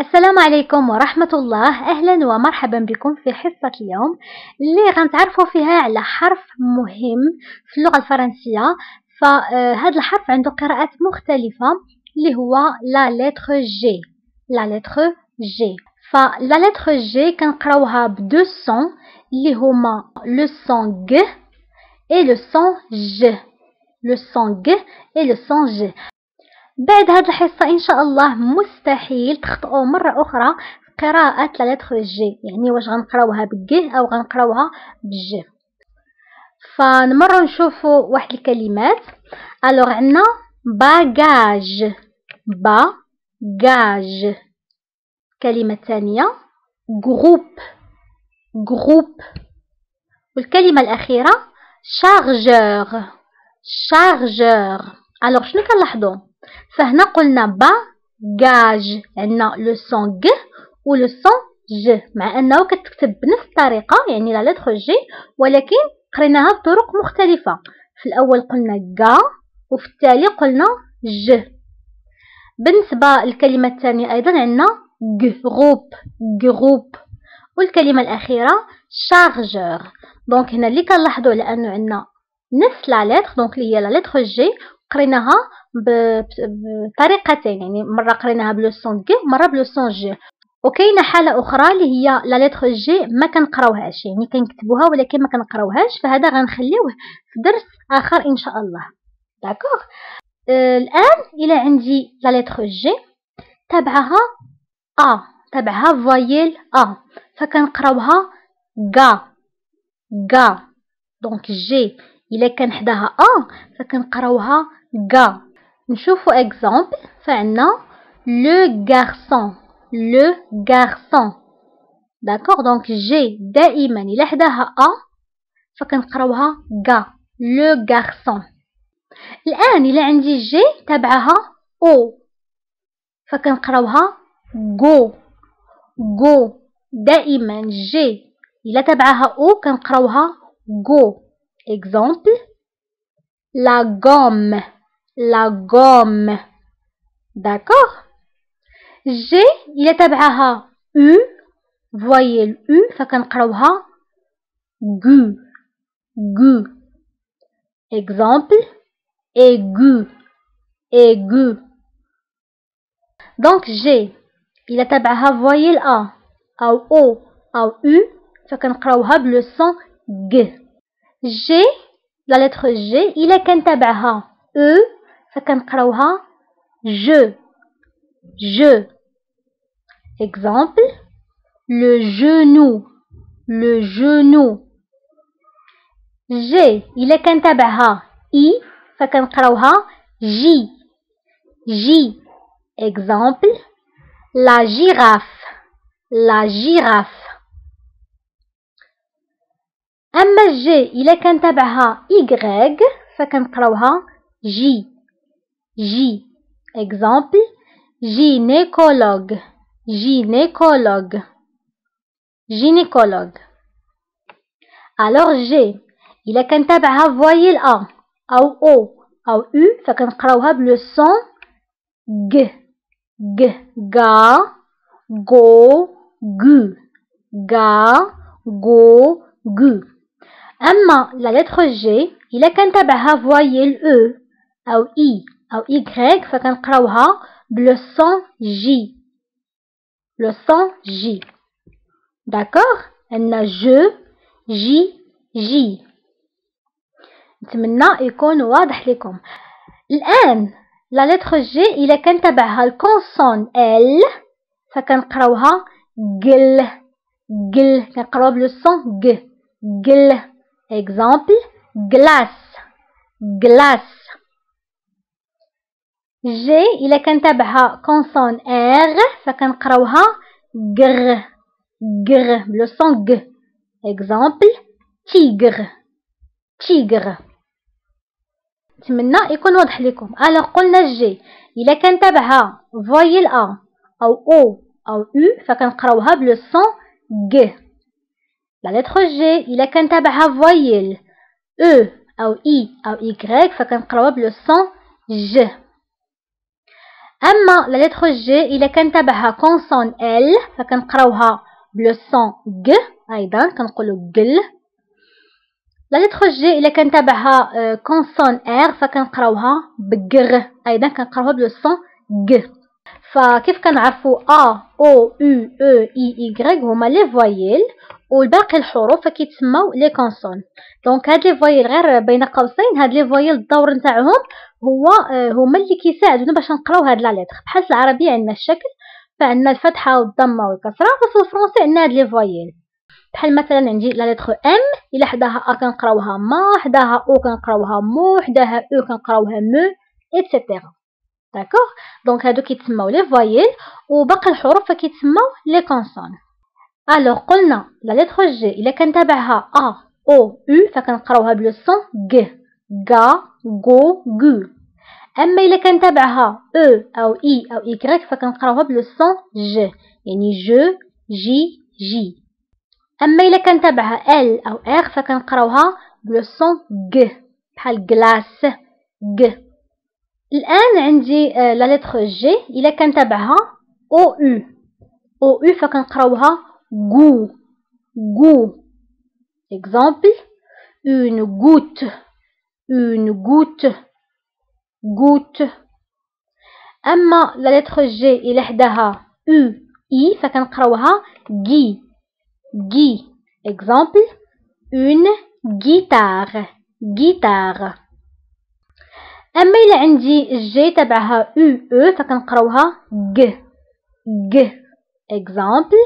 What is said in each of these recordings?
السلام عليكم ورحمة الله. أهلا ومرحبا بكم في حصة اليوم اللي غنتعرفوا فيها على حرف مهم في اللغة الفرنسية. فهذا الحرف عنده قراءات مختلفة اللي هو la lettre g la lettre g ف la lettre g كنقراوها ب deux sons اللي هما le son g et le son g le son g et le son g بعد هاد الحصة إن شاء الله مستحيل تخطئوا مرة أخرى في قراءة la g. يعني واش غنقراوها بجه أو غنقراوها بج فنمروا نشوفوا واحد الكلمات. alors عندنا bagage bagage الكلمة الثانية groupe groupe والكلمة الأخيرة chargeur chargeur alors شنو كنلاحظوا فهنا قلنا ba gage عندنا le son و le son g مع أنه كتكتب بنفس الطريقة يعني la lettre g ولكن قريناها بطرق مختلفة. في الأول قلنا جا وفي التالي قلنا ج بالنسبة للكلمة الثانية أيضا عندنا groupe groupe والكلمة الأخيرة chargeur donc هنا اللي كنلاحظوا على عندنا نفس la lettre donc اللي هي la lettre g قريناها بطريقتين يعني مرة قريناها ب le son gue مرة ب le son g. وكاينة حالة أخرى اللي هي la lettre g ما كنقراوهاش يعني كنكتبوها ولكن ما كنقراوهاش فهذا غنخليوه في درس آخر إن شاء الله. d'accord آه الآن إلى عندي la lettre G تبعها a تبعها voyelle a فكنقراوها ga ga donc G إلا كان حداها a فكنقراوها ga. نشوفوا exemple فعندنا le garçon le garçon. D'accord donc G دائما إلا حداها a فكنقراوها ga le garçon. الآن إلا عندي جي تبعها أو فكنقراوها غو غو دائما جي إلا تبعها o كنقراوها go اكزامبل لا غوم la gomme d'accord G il est تبعها U voyez le U فكنقراوها gu gu exemple aigu aigu donc G il est تبعها voyez le A أو O أو U فكنقراوها بلو son G G la lettre G il est كان تبعها E فكنقراوها je je exemple le genou le genou ج إلا كان تبعها إي فكنقراوها جي جي exemple la girafe la girafe أما الجي إلا كان تبعها إيغريغ فكنقراوها جي J. Exemple, gynécologue, gynécologue, gynécologue. Alors G, il a كان تبعها voyelle A أو O أو U فكنقراوها بلو son G G ga go gu ga go gu أما la lettre G il a كان تبعها voyelle E أو I أو Y فكنقراوها بلو سون جي لو سون جي داكوغ عندنا جو جي جي نتمنى يكون واضح لكم الآن لا لتر جي إلا كان تبعها الكونسون ال فكنقراوها قل قل كنقراوها بلو سون ق قل اكزامبل glace glace جي إلا كان تبعها كونسون إغ فكنقراوها غ غ بلو سون غ إكزامبل تيغر تيغر نتمنى يكون واضح لكم ألا قلنا جي إلا كان تبعها فويل أ أو أو أو أو فكنقراوها بلو سون غ لا لتر جي إلا كان تبعها فويل أو أو إي أو إيكغيك فكنقراوها بلو سون ج اما لا لتر جي الا كان تبعها كونسون ال فكنقراوها بلو سون ج ايضا كنقولوا جل لا لتر جي الا كان تبعها كونسون ار فكنقراوها بغ ايضا كنقراوها بلو سون ج فكيف كنعرفوا a o u e i y هما les voyelles والباقي الحروف فكيتسموا les consonnes donc هاد les voyelles غير بين قوسين هاد les voyelles الدور نتاعهم هو هما اللي كيساعدونا باش نقراو هاد la lettre بحال العربية عندنا الشكل فعندنا الفتحة والضمه والكسره وفي الفرنسي عندنا هاد les voyelles بحال مثلا عندي la lettre M إلا حداها a كنقراوها ma حداها o كنقراوها mo حداها e كنقراوها me et cetera d'accord donc هادو كيتسموا les voyelles وباقي الحروف فكيتسموا les consonnes alors قلنا la lettre G الا كان تابعها a o u فكنقراوها ب le son g ga go gu اما الا كان تابعها e أو i أو y فكنقراوها ب le son j يعني je ji ji اما الا كان تابعها L أو R فكنقراوها بلو سون ج بحال كلاس ج الان عندي لا لتر جي الا كان تابعها او او او او فكنقراوها goût, goût. Exemple, une goutte, une goutte, goutte. أما la lettre G إلى حداها U, I فكنقراوها جي جي Exemple, une guitare, guitare. أما إلا عندي G تبعها U, E فكنقراوها G, G. Exemple,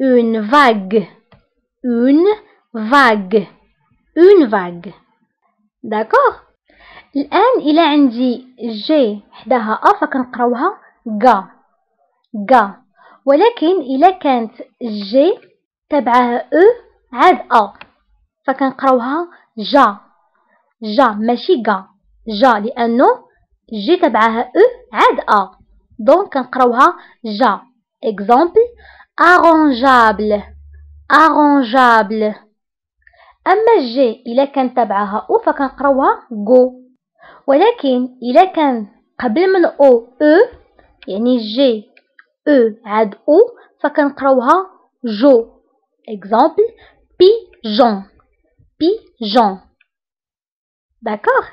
une vague. Une vague. Une vague. D'accord. الآن إلى عندي جي حداها أ فكنقراوها غا غا ولكن إلا كانت جي تبعها أو عاد أ فكنقراوها جا جا ماشي غا جا لأنه جي تبعها أو عاد أ. دونك كنقراوها جا. اكزامبل arrangeable. Arrangeable. أما الجي إلا كان تبعها أو فكنقراوها جو. ولكن إلا كان قبل من أو أو يعني جي أو عاد أو فكنقراوها جو. Exemple pigeon. Pigeon. داكوغ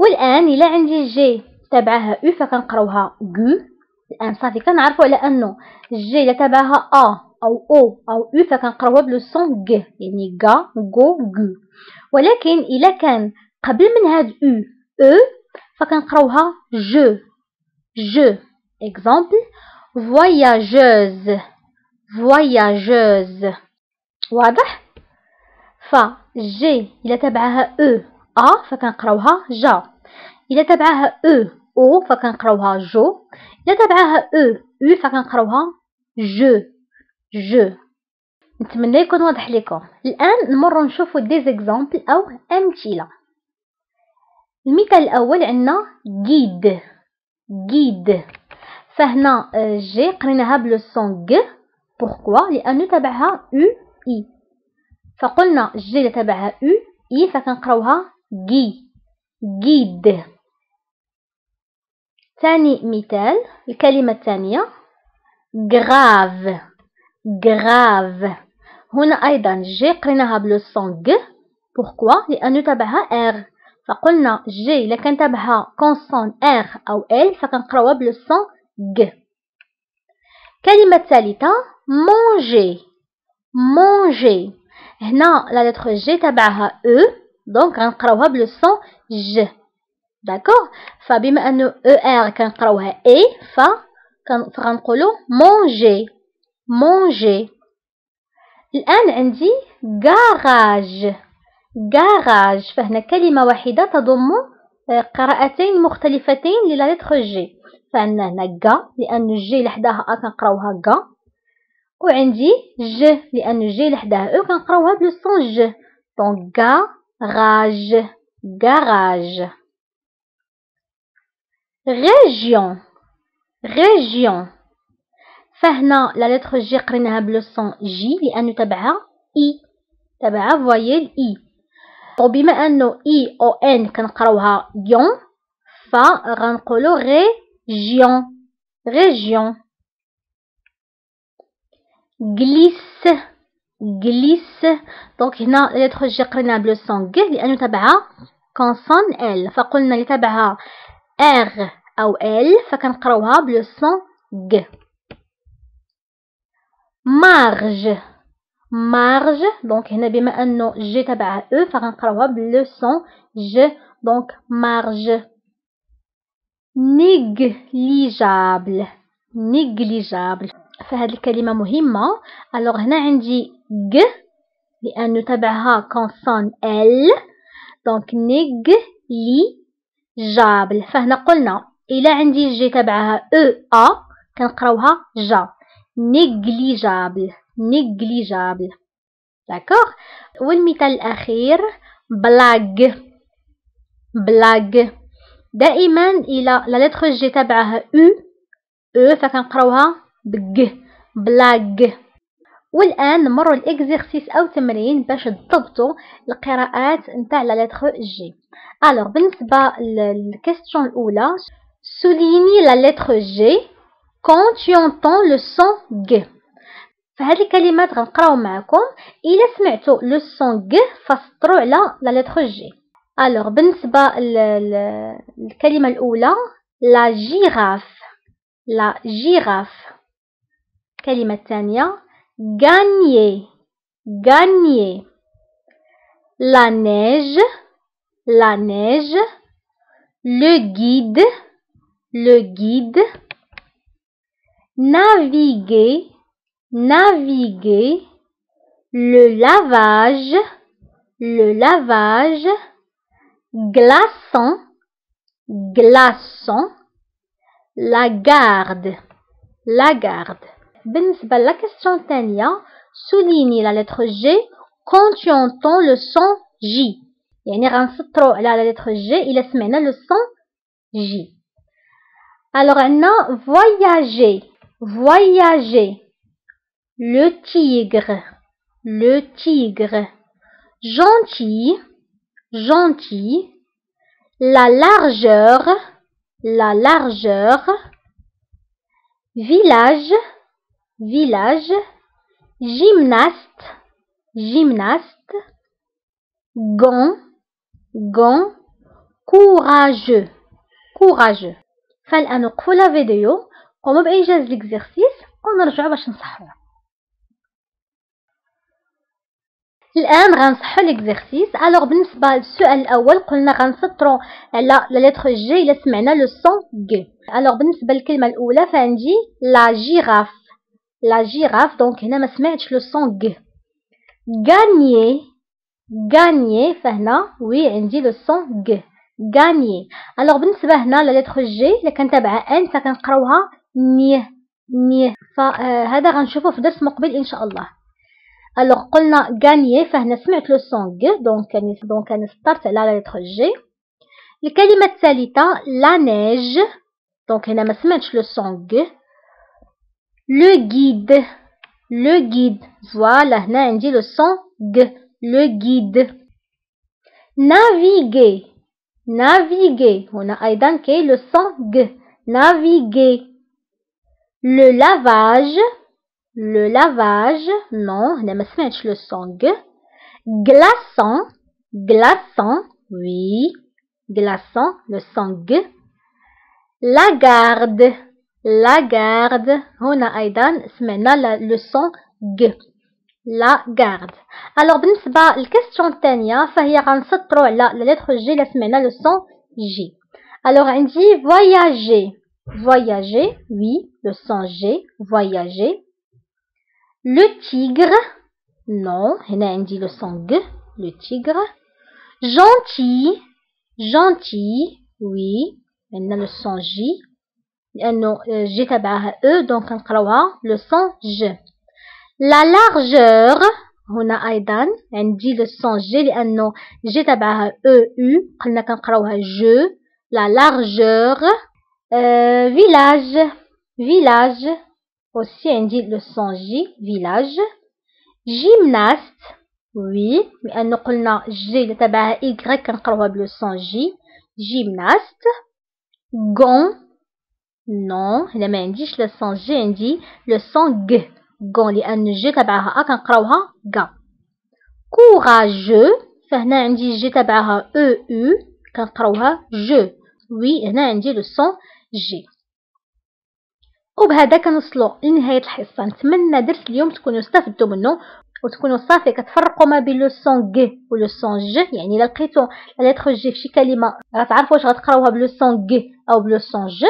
والآن إلا عندي جي تبعها أو فكنقراوها جو الآن صافي كنعرفوا على أنه جي اللي تبعها ا أو أو أو أو فكنقراوها بلو سون ج يعني غا غو غو ولكن الا كان قبل من هاد أو أو فكنقراوها جو جو اكزامبل voyageuse voyageuse. واضح؟ ف جي الا تبعها أو ا فكنقراوها جا الا تبعها أو أو فكنقراوها جو. إلا تبعها أو أو فكنقراوها جو. جو. نتمنى يكون واضح لكم. الآن نمر نشوفو دي زيكزامبل أو أمثلة. المثال الأول عندنا جيد جيد فهنا جي قريناها بلو سون ج بوركوا لأنه تبعها أو إي. فقلنا جي تبعها أو إي فكنقراوها جي جيد ثاني مثال الكلمة الثانية. Grave. Grave. هنا أيضا G قريناها ب le son g pourquoi لأنه تبعها R فقلنا G إلا كان تبعها consonne R أو L فكنقراوها ب le son g الكلمة الثالثة manger manger هنا la lettre G تبعها e donc غنقرأوها ب le son j d'accord فبما انه e r كنقراوها é ف فغنقولو manger manger الان عندي garage garage فهنا كلمة واحدة تضم قراءتين مختلفتين ل la lettre G فعندنا هنا غا لأن الجي لحداها أ كنقراوها غا وعندي ج لأن الجي لحداها أو كنقراوها بلو سون ج دونك غاراج غاراج région région فهنا لا لتر جي قريناها بلو سون جي لانه تبعها اي تبعها فوايل اي وبما انه اي او ان كنقراوها يون فغنقولو région région glisse glisse دونك هنا لتر جي قرينا بلو سون ج لانه تبعها كونسون ال فقلنا اللي تبعها ار أو ال فكنقراوها بلو سون ج مارج. مارج دونك هنا بما أنه جي تبعها أو فغنقراوها بلو سون ج donc marge. négligeable. négligeable. فهاد الكلمة مهمة. alors هنا عندي ج لأنه تبعها consonne L donc né gli geable فهنا قلنا إلا عندي G تبعها e a كنقراوها ja. négligeable négligeable d'accord والمثال الأخير plage. plage. دائما إلى la lettre G تبعها أو e فكنقراوها ب j plage. والآن نمروا ال exercice أو تمرين باش تضبطوا القراءات نتاع la lettre G alors بالنسبة لل question الأولى سوليني لا لتر جي quand tu entends le son g فهاد الكلمات غنقراو معكم الا سمعتوا لو سون ج فسطروا على لا لتر جي الوغ بالنسبه للكلمه الاولى لا جيراف لا جيراف الكلمه الثانيه غانيي غانيي لا نيج لا نيج لو غيد لو غيد naviguer naviguer, le lavage, le lavage, glaçant, glaçant, la garde, la garde. بالنسبة la question الثانية souligne la lettre G quand tu entends le son J يعني غنسطرو على la lettre G إلا سمعنا le son J Alors maintenant, voyager, voyager. Le tigre, le tigre. Gentil, gentil. La largeur, la largeur. Village, village. Gymnaste, gymnaste. Gant, gant. Courageux, courageux. فالآن لا فيديو؟ قوموا بإنجاز l'exercice ونرجعوا باش نصحوه الآن غنصحو l'exercice alors بالنسبة للسؤال الأول قلنا غنسطرو على la lettre g إلا سمعنا le son g alors بالنسبة للكلمة الأولى فعندي La girafe. La girafe donc هنا ما سمعتش le son g gagner gagner فهنا oui عندي le son g gagner alors بالنسبة هنا la lettre g إلا كان تبعها n فكنقراوها نيه نيه فهذا غنشوفه في درس مقبل إن شاء الله. alors قلنا gagner فهنا سمعت le son g donc donc أنا على la lettre g الكلمة الثالثة la neige donc هنا ما سمعتش le son g le guide le guide voilà هنا عندي le son g le guide naviguer نافيغي هنا ايضا كاين لو سون غ نافيغي لو لافاج le lavage, non, هنا ما سمعتش le son g. Glaçant, glaçant, oui, glaçant, le son g. La garde, la garde, هنا أيضا سمعنا le son g. La garde. Alors بالنسبة للكيستيون الثانية فهي غنسطرو على la lettre G اللي سمعنا le son J. Alors عندي voyager, voyager, oui, le son G, voyager. Le tigre, non, هنا عندي le son g, le tigre. Gentil, gentil, oui, هنا le son j, لأنه j تبعها e donc نقراوها le son j. La largeur, هنا أيضا عندي le son j لأنه j تبعها e u قلنا كنقراوها je. La largeur, euh, village, village. aussi عندي le son J village gymnaste oui لأنه قلنا جي اللي تبعها Y كنقراوها بلو سون جي gymnaste gant نو هنا ما عنديش لو سون جي عندي لو سون غ غون لأن جي تبعها ا كنقراوها غا كوراجو فهنا عندي جي تبعها أو أو كنقراوها جو Oui هنا عندي le son g. وبهذا كنوصلوا لنهاية الحصة. نتمنى درس اليوم تكونوا استفدتوا منه وتكونوا صافي كتفرقوا ما بين le son g و le son g يعني إلا لقيتو la lettre g فشي كلمة غتعرفوا واش غتقراوها ب le son g أو ب le son g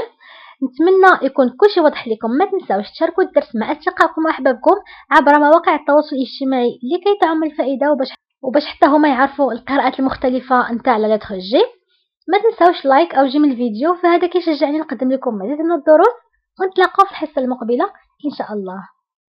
نتمنى يكون كلشي واضح لكم ما تنساوش تشاركوا الدرس مع أصدقائكم وأحبابكم عبر مواقع التواصل الاجتماعي لكي تعم الفائدة وباش وباش حتى هما يعرفوا القراءات المختلفة نتاع la g. ما تنساوش like أو j'aime الفيديو فهذا كيشجعني نقدم لكم مزيد من الدروس ونتلاقاو في الحصة المقبلة إن شاء الله.